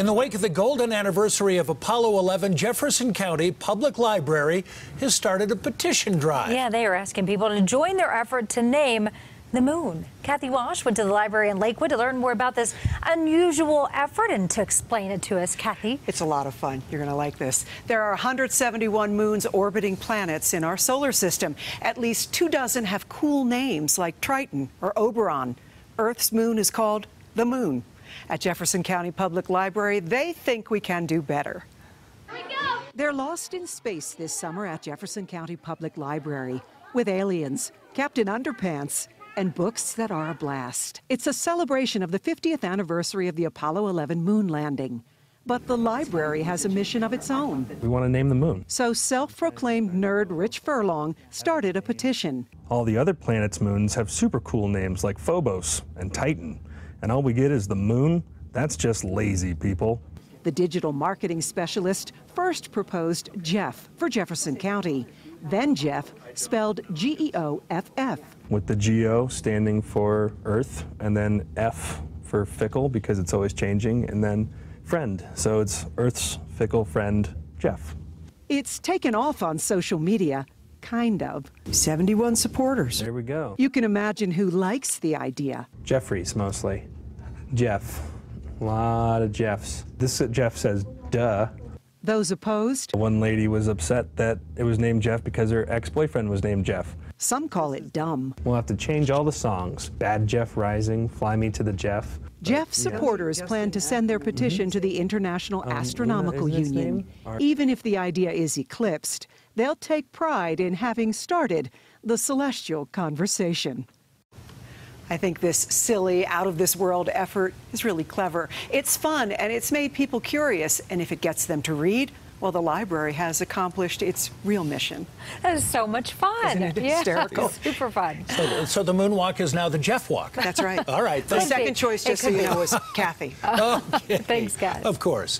In the wake of the golden anniversary of Apollo 11, Jefferson County Public Library has started a petition drive. Yeah, they are asking people to join their effort to name the moon. Kathy Walsh went to the library in Lakewood to learn more about this unusual effort and to explain it to us. Kathy? It's a lot of fun. You're going to like this. There are 171 moons orbiting planets in our solar system. At least two dozen have cool names like Triton or Oberon. Earth's moon is called the moon. At Jefferson County Public Library, they think we can do better. They're lost in space this summer at Jefferson County Public Library with aliens, Captain Underpants, and books that are a blast. It's a celebration of the 50th anniversary of the Apollo 11 moon landing. But the library has a mission of its own. We want to name the moon. So self proclaimed nerd Rich Furlong started a petition. All the other planets' moons have super cool names like Phobos and Titan. And all we get is the moon? That's just lazy, people. The digital marketing specialist first proposed Jeff for Jefferson County. Then Jeff spelled G E O F F. With the G-O standing for Earth, and then F for fickle because it's always changing, and then friend. So it's Earth's fickle friend, Jeff. It's taken off on social media, kind of. 71 supporters. There we go. You can imagine who likes the idea. Jeffries mostly. Jeff. A lot of Jeffs. This Jeff says, duh. Those opposed, One lady was upset that it was named Jeff because her ex-boyfriend was named Jeff. some call it dumb. We'll have to change all the songs. Bad Jeff Rising, Fly Me to the Jeff. Jeff supporters plan to send their mm-hmm. petition to the International oh, Astronomical Luna, Union. Even if the idea is eclipsed, they'll take pride in having started the celestial conversation. I think this silly, out of this world effort is really clever. It's fun and it's made people curious. And if it gets them to read, well, the library has accomplished its real mission. That is so much fun. Isn't it Yeah, hysterical? super fun. So, so the moonwalk is now the Jeff Walk. That's right. All right. The thank- second choice, just so you know, is Kathy. Okay. Thanks, guys. Of course.